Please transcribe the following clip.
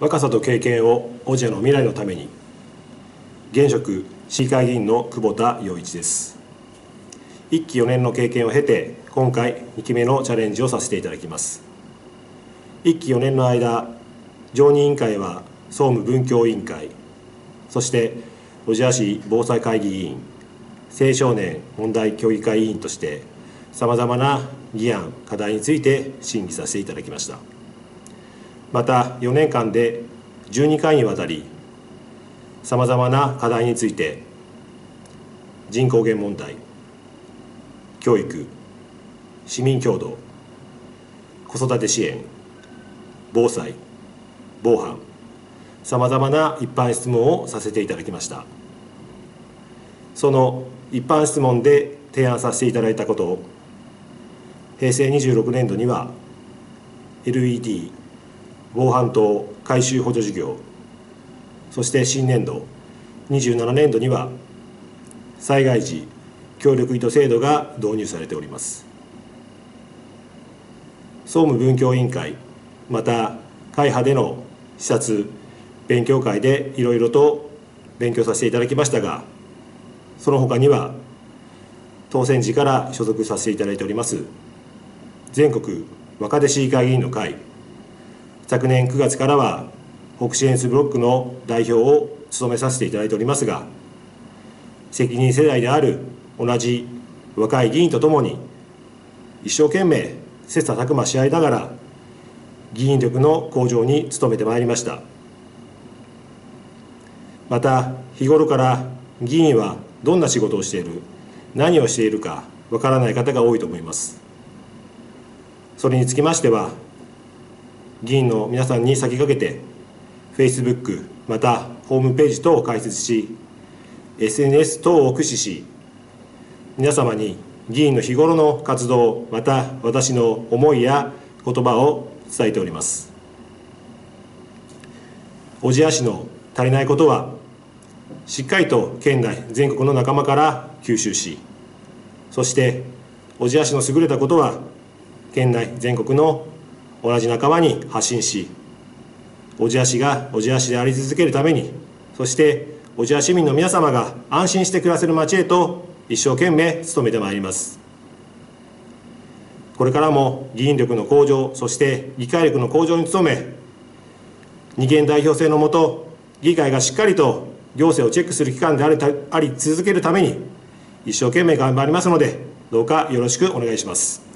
若さと経験をオジアの未来のために。現職市議会議員の久保田洋一です。1期4年の経験を経て今回2期目のチャレンジをさせていただきます。1期4年の間常任委員会は総務文教委員会そして小千谷市防災会議委員青少年問題協議会委員としてさまざまな議案課題について審議させていただきました。また4年間で12回にわたりさまざまな課題について人口減問題教育市民共同子育て支援防災防犯さまざまな一般質問をさせていただきました。その一般質問で提案させていただいたことを平成26年度には LED 防犯灯改修補助事業そして新年度27年度には災害時協力意図制度が導入されております。総務文教委員会また会派での視察勉強会でいろいろと勉強させていただきましたがその他には当選時から所属させていただいております全国若手市議会議員の会昨年9月からは北支援ブロックの代表を務めさせていただいておりますが責任世代である同じ若い議員とともに一生懸命切磋琢磨し合いながら議員力の向上に努めてまいりました。また日頃から議員はどんな仕事をしている何をしているかわからない方が多いと思います。それにつきましては議員の皆さんに先駆けて Facebook またホームページ等を開設し SNS 等を駆使し皆様に議員の日頃の活動また私の思いや言葉を伝えております。小千谷市の足りないことはしっかりと県内全国の仲間から吸収しそして小千谷市の優れたことは県内全国の同じ仲間に発信し小千谷市が小千谷市であり続けるためにそして小千谷市民の皆様が安心して暮らせる街へと一生懸命努めてまいります。これからも議員力の向上そして議会力の向上に努め二元代表制のもと議会がしっかりと行政をチェックする機関でありあり続けるために一生懸命頑張りますのでどうかよろしくお願いします。